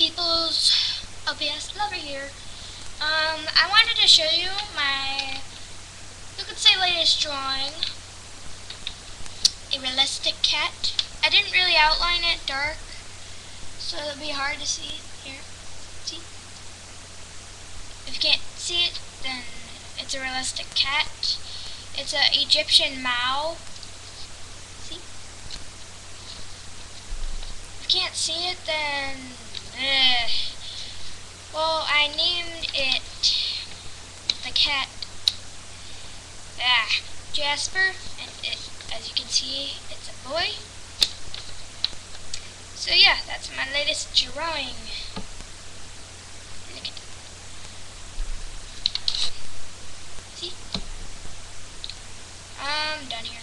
peoples? LPS Lover here. Um, I wanted to show you my, you could say latest drawing. A realistic cat. I didn't really outline it dark, so it'll be hard to see. Here, see? If you can't see it, then it's a realistic cat. It's an Egyptian Mau. See? If you can't see it, then well, I named it the cat ah, Jasper, and it, as you can see, it's a boy. So yeah, that's my latest drawing. See? I'm done here.